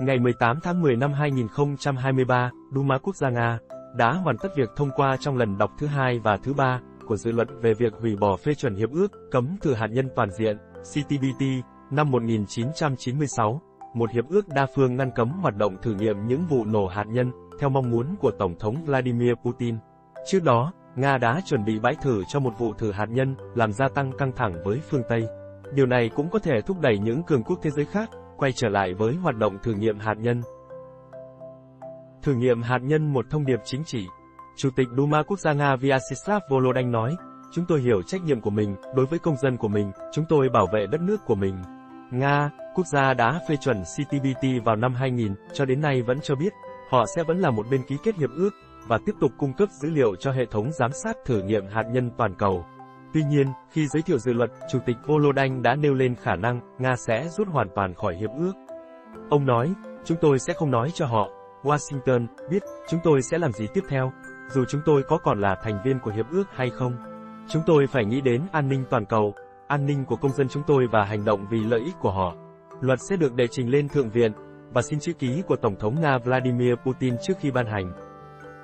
Ngày 18 tháng 10 năm 2023, Duma Quốc gia Nga đã hoàn tất việc thông qua trong lần đọc thứ hai và thứ ba của dự luật về việc hủy bỏ phê chuẩn hiệp ước cấm thử hạt nhân toàn diện CTBT năm 1996, một hiệp ước đa phương ngăn cấm hoạt động thử nghiệm những vụ nổ hạt nhân theo mong muốn của Tổng thống Vladimir Putin. Trước đó, Nga đã chuẩn bị bãi thử cho một vụ thử hạt nhân, làm gia tăng căng thẳng với phương Tây. Điều này cũng có thể thúc đẩy những cường quốc thế giới khác quay trở lại với hoạt động thử nghiệm hạt nhân. Thử nghiệm hạt nhân một thông điệp chính trị. Chủ tịch Duma Quốc gia Nga Vyacheslav Volodin nói, chúng tôi hiểu trách nhiệm của mình, đối với công dân của mình, chúng tôi bảo vệ đất nước của mình. Nga, quốc gia đã phê chuẩn CTBT vào năm 2000, cho đến nay vẫn cho biết, họ sẽ vẫn là một bên ký kết hiệp ước, và tiếp tục cung cấp dữ liệu cho hệ thống giám sát thử nghiệm hạt nhân toàn cầu. Tuy nhiên, khi giới thiệu dự luật, Chủ tịch Volodin đã nêu lên khả năng Nga sẽ rút hoàn toàn khỏi hiệp ước. Ông nói, chúng tôi sẽ không nói cho họ, Washington, biết chúng tôi sẽ làm gì tiếp theo, dù chúng tôi có còn là thành viên của hiệp ước hay không. Chúng tôi phải nghĩ đến an ninh toàn cầu, an ninh của công dân chúng tôi và hành động vì lợi ích của họ. Luật sẽ được đệ trình lên Thượng viện, và xin chữ ký của Tổng thống Nga Vladimir Putin trước khi ban hành.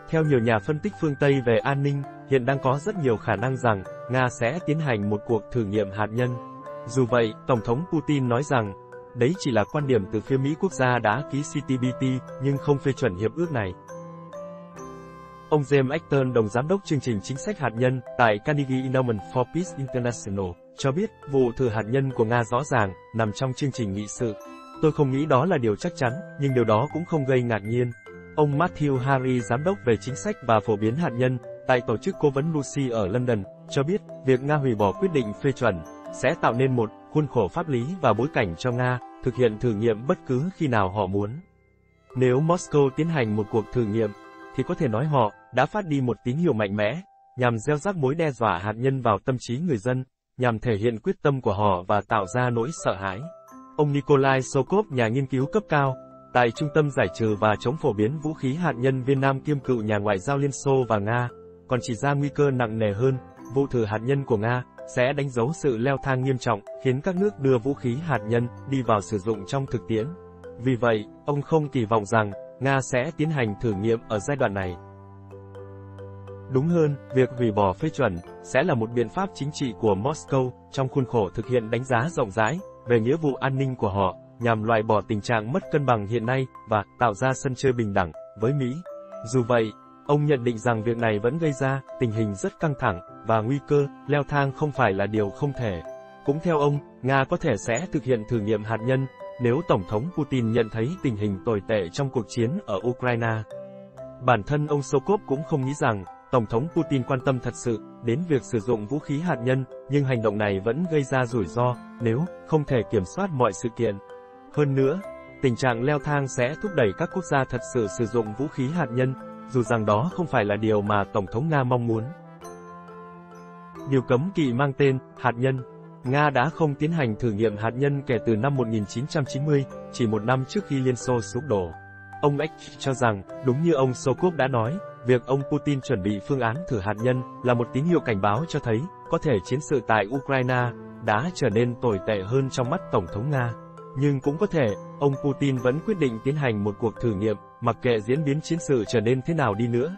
Theo nhiều nhà phân tích phương Tây về an ninh, hiện đang có rất nhiều khả năng rằng Nga sẽ tiến hành một cuộc thử nghiệm hạt nhân. Dù vậy, Tổng thống Putin nói rằng, đấy chỉ là quan điểm từ phía Mỹ quốc gia đã ký CTBT nhưng không phê chuẩn hiệp ước này. Ông James Acton, đồng giám đốc chương trình chính sách hạt nhân tại Carnegie Endowment for Peace International, cho biết vụ thử hạt nhân của Nga rõ ràng nằm trong chương trình nghị sự. Tôi không nghĩ đó là điều chắc chắn, nhưng điều đó cũng không gây ngạc nhiên. Ông Matthew Harry, giám đốc về chính sách và phổ biến hạt nhân tại tổ chức cố vấn Lucy ở London, cho biết việc Nga hủy bỏ quyết định phê chuẩn sẽ tạo nên một khuôn khổ pháp lý và bối cảnh cho Nga thực hiện thử nghiệm bất cứ khi nào họ muốn. Nếu Moscow tiến hành một cuộc thử nghiệm, thì có thể nói họ đã phát đi một tín hiệu mạnh mẽ, nhằm gieo rắc mối đe dọa hạt nhân vào tâm trí người dân, nhằm thể hiện quyết tâm của họ và tạo ra nỗi sợ hãi. Ông Nikolai Sokov, nhà nghiên cứu cấp cao, tại Trung tâm Giải trừ và chống phổ biến vũ khí hạt nhân Việt Nam kiêm cựu nhà ngoại giao Liên Xô và Nga, còn chỉ ra nguy cơ nặng nề hơn, vụ thử hạt nhân của Nga sẽ đánh dấu sự leo thang nghiêm trọng, khiến các nước đưa vũ khí hạt nhân đi vào sử dụng trong thực tiễn. Vì vậy, ông không kỳ vọng rằng Nga sẽ tiến hành thử nghiệm ở giai đoạn này. Đúng hơn, việc hủy bỏ phê chuẩn sẽ là một biện pháp chính trị của Moscow trong khuôn khổ thực hiện đánh giá rộng rãi về nghĩa vụ an ninh của họ, nhằm loại bỏ tình trạng mất cân bằng hiện nay và tạo ra sân chơi bình đẳng với Mỹ. Dù vậy, ông nhận định rằng việc này vẫn gây ra tình hình rất căng thẳng và nguy cơ leo thang không phải là điều không thể. Cũng theo ông, Nga có thể sẽ thực hiện thử nghiệm hạt nhân nếu Tổng thống Putin nhận thấy tình hình tồi tệ trong cuộc chiến ở Ukraine. Bản thân ông Sokov cũng không nghĩ rằng Tổng thống Putin quan tâm thật sự đến việc sử dụng vũ khí hạt nhân, nhưng hành động này vẫn gây ra rủi ro nếu không thể kiểm soát mọi sự kiện. Hơn nữa, tình trạng leo thang sẽ thúc đẩy các quốc gia thật sự sử dụng vũ khí hạt nhân, dù rằng đó không phải là điều mà Tổng thống Nga mong muốn. Điều cấm kỵ mang tên hạt nhân Nga đã không tiến hành thử nghiệm hạt nhân kể từ năm 1990, chỉ một năm trước khi Liên Xô sụp đổ. Ông X cho rằng, đúng như ông Sokov đã nói, việc ông Putin chuẩn bị phương án thử hạt nhân là một tín hiệu cảnh báo cho thấy, có thể chiến sự tại Ukraine đã trở nên tồi tệ hơn trong mắt Tổng thống Nga. Nhưng cũng có thể, ông Putin vẫn quyết định tiến hành một cuộc thử nghiệm, mặc kệ diễn biến chiến sự trở nên thế nào đi nữa.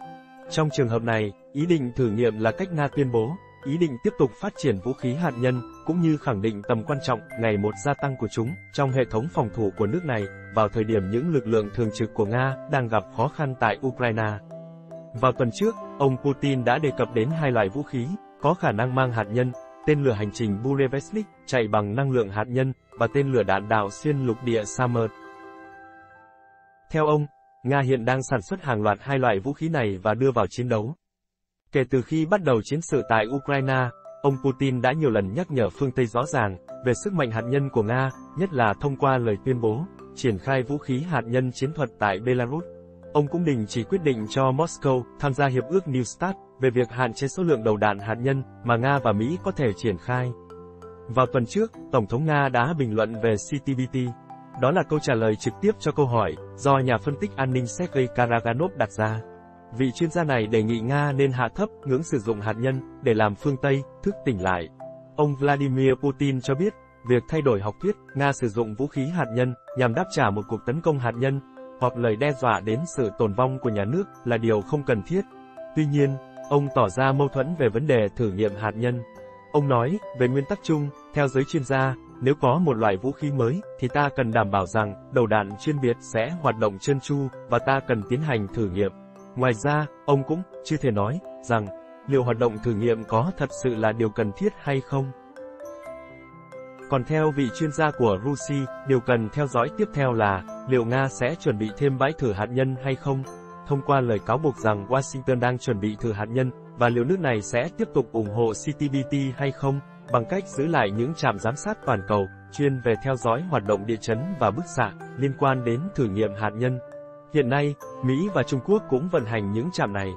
Trong trường hợp này, ý định thử nghiệm là cách Nga tuyên bố, ý định tiếp tục phát triển vũ khí hạt nhân, cũng như khẳng định tầm quan trọng ngày một gia tăng của chúng trong hệ thống phòng thủ của nước này, vào thời điểm những lực lượng thường trực của Nga đang gặp khó khăn tại Ukraine. Vào tuần trước, ông Putin đã đề cập đến hai loại vũ khí có khả năng mang hạt nhân, tên lửa hành trình Burevestnik chạy bằng năng lượng hạt nhân và tên lửa đạn đạo xuyên lục địa samer. Theo ông, Nga hiện đang sản xuất hàng loạt hai loại vũ khí này và đưa vào chiến đấu. Kể từ khi bắt đầu chiến sự tại Ukraine, ông Putin đã nhiều lần nhắc nhở phương Tây rõ ràng về sức mạnh hạt nhân của Nga, nhất là thông qua lời tuyên bố triển khai vũ khí hạt nhân chiến thuật tại Belarus. Ông cũng đình chỉ quyết định cho Moscow tham gia hiệp ước New START về việc hạn chế số lượng đầu đạn hạt nhân mà Nga và Mỹ có thể triển khai. Vào tuần trước, Tổng thống Nga đã bình luận về CTBT. Đó là câu trả lời trực tiếp cho câu hỏi do nhà phân tích an ninh Sergei Karaganov đặt ra. Vị chuyên gia này đề nghị Nga nên hạ thấp ngưỡng sử dụng hạt nhân để làm phương Tây thức tỉnh lại. Ông Vladimir Putin cho biết, việc thay đổi học thuyết, Nga sử dụng vũ khí hạt nhân nhằm đáp trả một cuộc tấn công hạt nhân, hoặc lời đe dọa đến sự tồn vong của nhà nước là điều không cần thiết. Tuy nhiên, ông tỏ ra mâu thuẫn về vấn đề thử nghiệm hạt nhân. Ông nói, về nguyên tắc chung, theo giới chuyên gia, nếu có một loại vũ khí mới, thì ta cần đảm bảo rằng đầu đạn chuyên biệt sẽ hoạt động trơn tru, và ta cần tiến hành thử nghiệm. Ngoài ra, ông cũng chưa thể nói rằng liệu hoạt động thử nghiệm có thật sự là điều cần thiết hay không. Còn theo vị chuyên gia của Rusi, điều cần theo dõi tiếp theo là liệu Nga sẽ chuẩn bị thêm bãi thử hạt nhân hay không. Thông qua lời cáo buộc rằng Washington đang chuẩn bị thử hạt nhân, và liệu nước này sẽ tiếp tục ủng hộ CTBT hay không, bằng cách giữ lại những trạm giám sát toàn cầu, chuyên về theo dõi hoạt động địa chấn và bức xạ, liên quan đến thử nghiệm hạt nhân. Hiện nay, Mỹ và Trung Quốc cũng vận hành những trạm này.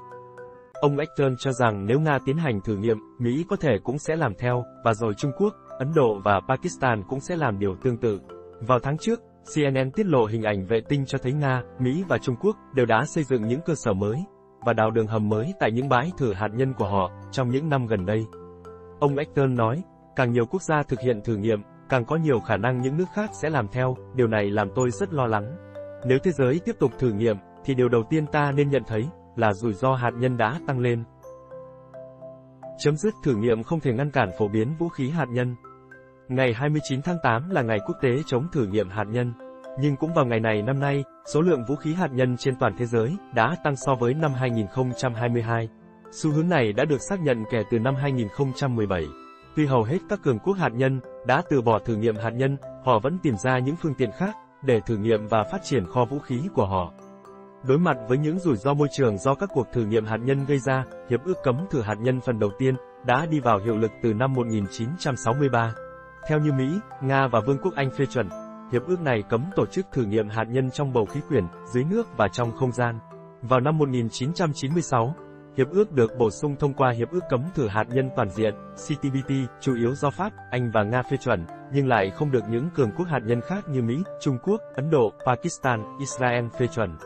Ông Acton cho rằng nếu Nga tiến hành thử nghiệm, Mỹ có thể cũng sẽ làm theo, và rồi Trung Quốc, Ấn Độ và Pakistan cũng sẽ làm điều tương tự. Vào tháng trước, CNN tiết lộ hình ảnh vệ tinh cho thấy Nga, Mỹ và Trung Quốc đều đã xây dựng những cơ sở mới và đào đường hầm mới tại những bãi thử hạt nhân của họ trong những năm gần đây. Ông Acton nói, càng nhiều quốc gia thực hiện thử nghiệm, càng có nhiều khả năng những nước khác sẽ làm theo, điều này làm tôi rất lo lắng. Nếu thế giới tiếp tục thử nghiệm, thì điều đầu tiên ta nên nhận thấy là rủi ro hạt nhân đã tăng lên. Chấm dứt thử nghiệm không thể ngăn cản phổ biến vũ khí hạt nhân. Ngày 29 tháng 8 là ngày quốc tế chống thử nghiệm hạt nhân. Nhưng cũng vào ngày này năm nay, số lượng vũ khí hạt nhân trên toàn thế giới đã tăng so với năm 2022. Xu hướng này đã được xác nhận kể từ năm 2017. Tuy hầu hết các cường quốc hạt nhân đã từ bỏ thử nghiệm hạt nhân, họ vẫn tìm ra những phương tiện khác để thử nghiệm và phát triển kho vũ khí của họ. Đối mặt với những rủi ro môi trường do các cuộc thử nghiệm hạt nhân gây ra, Hiệp ước cấm thử hạt nhân phần đầu tiên đã đi vào hiệu lực từ năm 1963. Theo như Mỹ, Nga và Vương quốc Anh phê chuẩn, hiệp ước này cấm tổ chức thử nghiệm hạt nhân trong bầu khí quyển, dưới nước và trong không gian. Vào năm 1996, hiệp ước được bổ sung thông qua hiệp ước cấm thử hạt nhân toàn diện, CTBT, chủ yếu do Pháp, Anh và Nga phê chuẩn, nhưng lại không được những cường quốc hạt nhân khác như Mỹ, Trung Quốc, Ấn Độ, Pakistan, Israel phê chuẩn.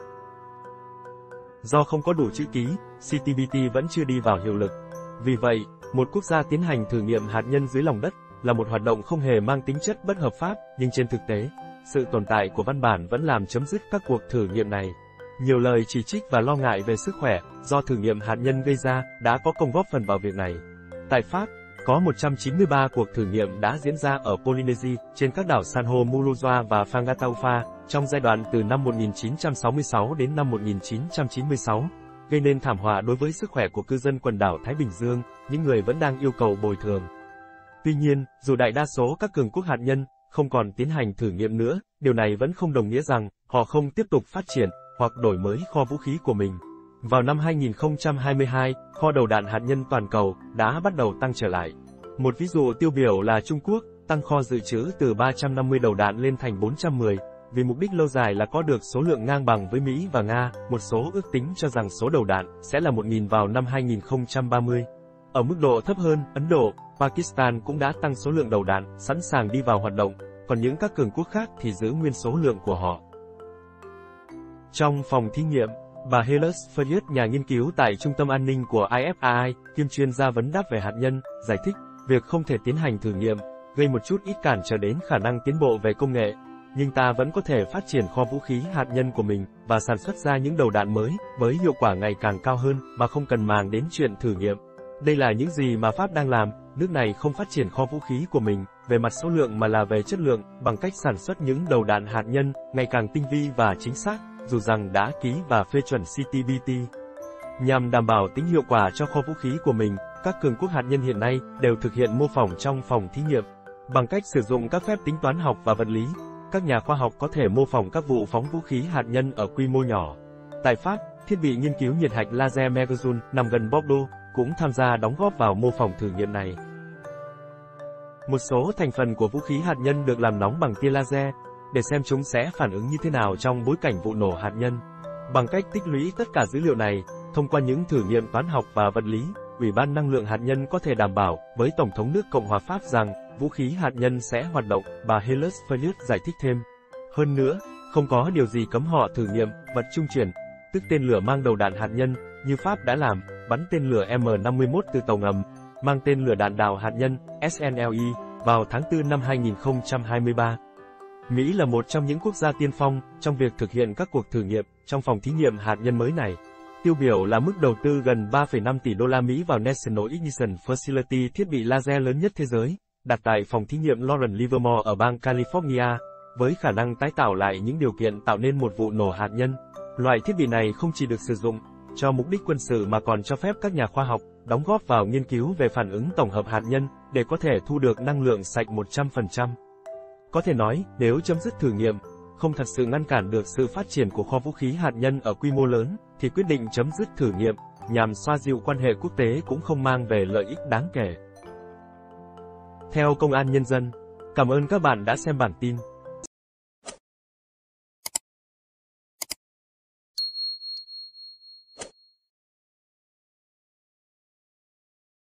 Do không có đủ chữ ký, CTBT vẫn chưa đi vào hiệu lực. Vì vậy, một quốc gia tiến hành thử nghiệm hạt nhân dưới lòng đất là một hoạt động không hề mang tính chất bất hợp pháp, nhưng trên thực tế, sự tồn tại của văn bản vẫn làm chấm dứt các cuộc thử nghiệm này. Nhiều lời chỉ trích và lo ngại về sức khỏe do thử nghiệm hạt nhân gây ra đã có công góp phần vào việc này. Tại Pháp, có 193 cuộc thử nghiệm đã diễn ra ở Polynesia, trên các đảo san hô Muluzoa và Fangataufa, trong giai đoạn từ năm 1966 đến năm 1996, gây nên thảm họa đối với sức khỏe của cư dân quần đảo Thái Bình Dương, những người vẫn đang yêu cầu bồi thường. Tuy nhiên, dù đại đa số các cường quốc hạt nhân không còn tiến hành thử nghiệm nữa, điều này vẫn không đồng nghĩa rằng họ không tiếp tục phát triển hoặc đổi mới kho vũ khí của mình. Vào năm 2022, kho đầu đạn hạt nhân toàn cầu đã bắt đầu tăng trở lại. Một ví dụ tiêu biểu là Trung Quốc, tăng kho dự trữ từ 350 đầu đạn lên thành 410, vì mục đích lâu dài là có được số lượng ngang bằng với Mỹ và Nga, một số ước tính cho rằng số đầu đạn sẽ là 1.000 vào năm 2030. Ở mức độ thấp hơn, Ấn Độ, Pakistan cũng đã tăng số lượng đầu đạn, sẵn sàng đi vào hoạt động, còn những các cường quốc khác thì giữ nguyên số lượng của họ. Trong phòng thí nghiệm, bà Helus Fayette, nhà nghiên cứu tại Trung tâm An ninh của IFAI, kiêm chuyên gia vấn đáp về hạt nhân, giải thích, việc không thể tiến hành thử nghiệm, gây một chút ít cản trở đến khả năng tiến bộ về công nghệ, nhưng ta vẫn có thể phát triển kho vũ khí hạt nhân của mình và sản xuất ra những đầu đạn mới với hiệu quả ngày càng cao hơn mà không cần màng đến chuyện thử nghiệm. Đây là những gì mà Pháp đang làm, nước này không phát triển kho vũ khí của mình về mặt số lượng mà là về chất lượng bằng cách sản xuất những đầu đạn hạt nhân ngày càng tinh vi và chính xác, dù rằng đã ký và phê chuẩn CTBT. Nhằm đảm bảo tính hiệu quả cho kho vũ khí của mình, các cường quốc hạt nhân hiện nay đều thực hiện mô phỏng trong phòng thí nghiệm bằng cách sử dụng các phép tính toán học và vật lý các nhà khoa học có thể mô phỏng các vụ phóng vũ khí hạt nhân ở quy mô nhỏ. Tại Pháp, thiết bị nghiên cứu nhiệt hạch laser Megazone nằm gần Bordeaux cũng tham gia đóng góp vào mô phỏng thử nghiệm này. Một số thành phần của vũ khí hạt nhân được làm nóng bằng tia laser, để xem chúng sẽ phản ứng như thế nào trong bối cảnh vụ nổ hạt nhân. Bằng cách tích lũy tất cả dữ liệu này, thông qua những thử nghiệm toán học và vật lý, Ủy ban Năng lượng Hạt nhân có thể đảm bảo với Tổng thống nước Cộng hòa Pháp rằng vũ khí hạt nhân sẽ hoạt động, bà Helus Felius giải thích thêm. Hơn nữa, không có điều gì cấm họ thử nghiệm vật trung chuyển, tức tên lửa mang đầu đạn hạt nhân, như Pháp đã làm, bắn tên lửa M51 từ tàu ngầm, mang tên lửa đạn đạo hạt nhân, SNLE, vào tháng 4 năm 2023. Mỹ là một trong những quốc gia tiên phong trong việc thực hiện các cuộc thử nghiệm trong phòng thí nghiệm hạt nhân mới này. Tiêu biểu là mức đầu tư gần 3,5 tỷ đô la Mỹ vào National Ignition Facility thiết bị laser lớn nhất thế giới, đặt tại phòng thí nghiệm Lawrence Livermore ở bang California, với khả năng tái tạo lại những điều kiện tạo nên một vụ nổ hạt nhân. Loại thiết bị này không chỉ được sử dụng cho mục đích quân sự mà còn cho phép các nhà khoa học đóng góp vào nghiên cứu về phản ứng tổng hợp hạt nhân để có thể thu được năng lượng sạch 100%. Có thể nói, nếu chấm dứt thử nghiệm, không thật sự ngăn cản được sự phát triển của kho vũ khí hạt nhân ở quy mô lớn, thì quyết định chấm dứt thử nghiệm nhằm xoa dịu quan hệ quốc tế cũng không mang về lợi ích đáng kể. Theo Công an Nhân dân, cảm ơn các bạn đã xem bản tin.